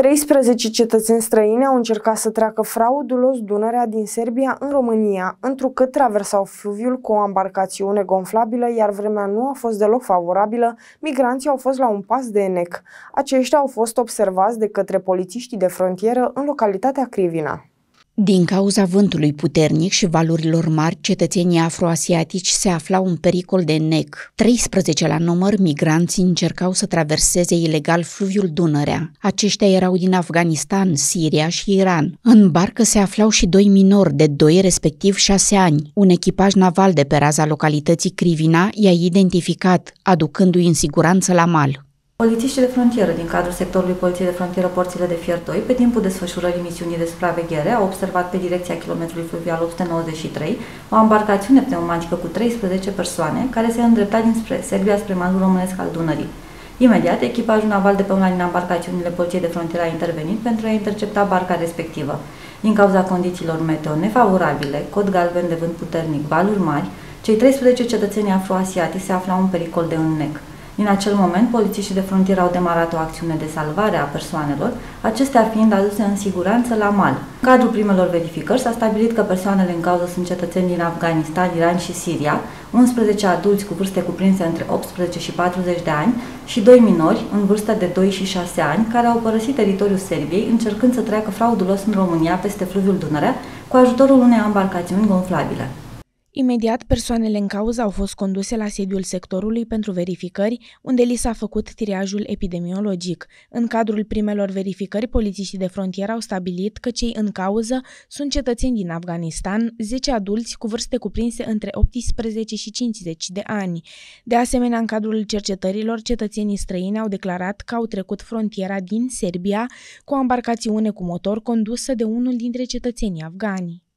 13 cetățeni străini au încercat să treacă fraudulos Dunărea din Serbia în România, întrucât traversau fluviul cu o embarcațiune gonflabilă, iar vremea nu a fost deloc favorabilă, migranții au fost la un pas de enec. Aceștia au fost observați de către polițiștii de frontieră în localitatea Crivina. Din cauza vântului puternic și valurilor mari, cetățenii afroasiatici se aflau în pericol de nec. 13 la număr, migranții încercau să traverseze ilegal fluviul Dunărea. Aceștia erau din Afganistan, Siria și Iran. În barcă se aflau și doi minori de 2, respectiv 6 ani. Un echipaj naval de pe raza localității Crivina i-a identificat, aducându-i în siguranță la mal. Polițiștii de frontieră din cadrul sectorului Poliției de Frontieră Porțile de Fier 2, pe timpul desfășurării misiunii de supraveghere, au observat pe direcția kilometrului fluvial 893 o embarcațiune pneumatică cu 13 persoane care se îndrepta dinspre Serbia spre malul românesc al Dunării. Imediat, echipajul naval de pe una din embarcațiunile Poliției de Frontieră a intervenit pentru a intercepta barca respectivă. Din cauza condițiilor meteo nefavorabile, cod galben de vânt puternic, valuri mari, cei 13 cetățeni afroasiatici se aflau în pericol de înnec. Din acel moment, polițiștii de frontieră au demarat o acțiune de salvare a persoanelor, acestea fiind aduse în siguranță la mal. În cadrul primelor verificări s-a stabilit că persoanele în cauză sunt cetățeni din Afganistan, Iran și Siria, 11 adulți cu vârste cuprinse între 18 și 40 de ani și doi minori în vârstă de 2 și 6 ani care au părăsit teritoriul Serbiei încercând să treacă fraudulos în România peste fluviul Dunărea cu ajutorul unei embarcațiuni gonflabile. Imediat, persoanele în cauză au fost conduse la sediul sectorului pentru verificări, unde li s-a făcut triajul epidemiologic. În cadrul primelor verificări, polițiștii de frontieră au stabilit că cei în cauză sunt cetățeni din Afganistan, 10 adulți cu vârste cuprinse între 18 și 50 de ani. De asemenea, în cadrul cercetărilor, cetățenii străini au declarat că au trecut frontiera din Serbia cu o embarcațiune cu motor condusă de unul dintre cetățenii afgani.